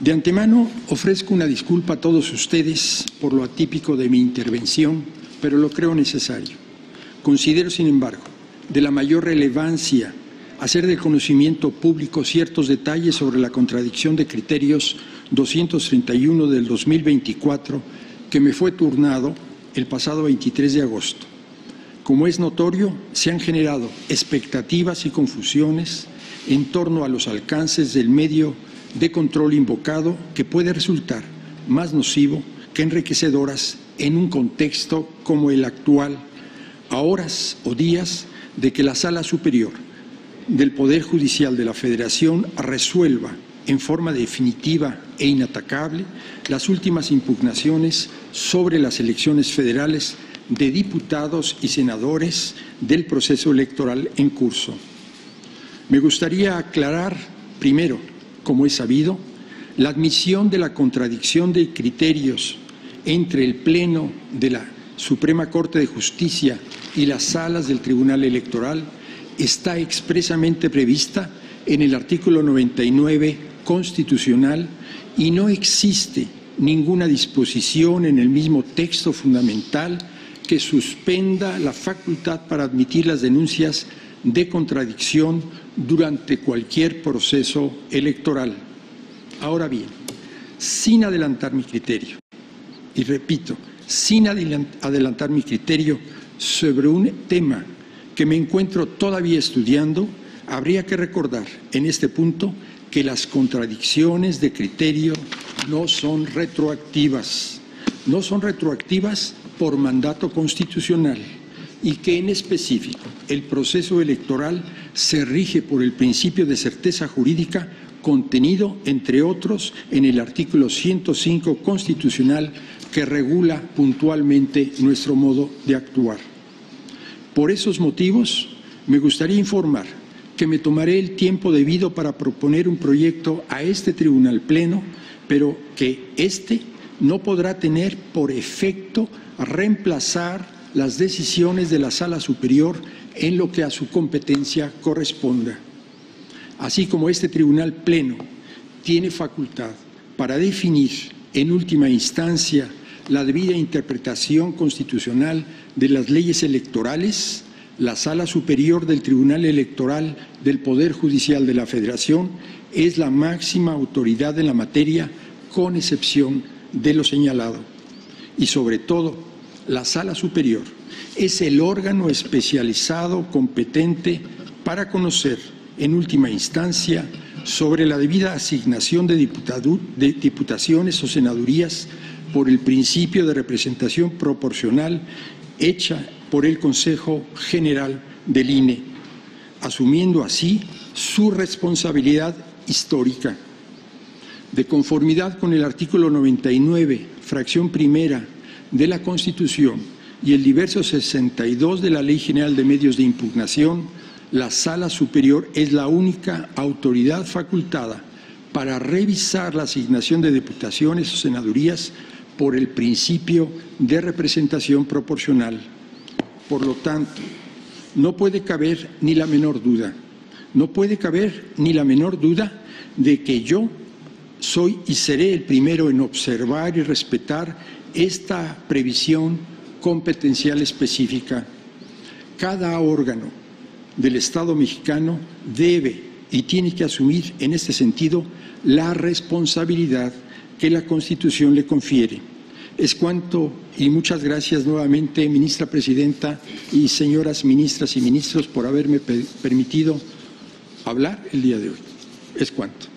De antemano ofrezco una disculpa a todos ustedes por lo atípico de mi intervención, pero lo creo necesario. Considero, sin embargo, de la mayor relevancia hacer del conocimiento público ciertos detalles sobre la contradicción de criterios 231 del 2024 que me fue turnado el pasado 23 de agosto. Como es notorio, se han generado expectativas y confusiones en torno a los alcances del medio de control invocado que puede resultar más nocivo que enriquecedoras en un contexto como el actual, a horas o días de que la Sala Superior del Poder Judicial de la Federación resuelva en forma definitiva e inatacable las últimas impugnaciones sobre las elecciones federales de diputados y senadores del proceso electoral en curso. Me gustaría aclarar, primero, como es sabido, la admisión de la contradicción de criterios entre el Pleno de la Suprema Corte de Justicia y las salas del Tribunal Electoral está expresamente prevista en el artículo 99 constitucional y no existe ninguna disposición en el mismo texto fundamental que suspenda la facultad para admitir las denuncias de contradicción durante cualquier proceso electoral. Ahora bien, sin adelantar mi criterio, y repito, sin adelantar mi criterio sobre un tema que me encuentro todavía estudiando, habría que recordar en este punto que las contradicciones de criterio no son retroactivas, no son retroactivas por mandato constitucional y que en específico el proceso electoral se rige por el principio de certeza jurídica contenido, entre otros, en el artículo 105 constitucional que regula puntualmente nuestro modo de actuar. Por esos motivos, me gustaría informar que me tomaré el tiempo debido para proponer un proyecto a este Tribunal Pleno, pero que éste no podrá tener por efecto reemplazar las decisiones de la Sala Superior en lo que a su competencia corresponda. Así como este Tribunal Pleno tiene facultad para definir en última instancia la debida interpretación constitucional de las leyes electorales, la Sala Superior del Tribunal Electoral del Poder Judicial de la Federación es la máxima autoridad en la materia, con excepción de lo señalado. Y sobre todo, la Sala Superior es el órgano especializado competente para conocer, en última instancia, sobre la debida asignación de, de diputaciones o senadurías por el principio de representación proporcional hecha por el Consejo General del INE, asumiendo así su responsabilidad histórica. De conformidad con el artículo 99, fracción primera de la Constitución y el diverso 62 de la Ley General de Medios de Impugnación, la Sala Superior es la única autoridad facultada para revisar la asignación de diputaciones o senadurías por el principio de representación proporcional. Por lo tanto, no puede caber ni la menor duda, no puede caber ni la menor duda de que yo soy y seré el primero en observar y respetar esta previsión competencial específica. Cada órgano del Estado mexicano debe y tiene que asumir en este sentido la responsabilidad que la Constitución le confiere. Es cuanto y muchas gracias nuevamente, ministra presidenta y señoras ministras y ministros, por haberme permitido hablar el día de hoy. Es cuanto.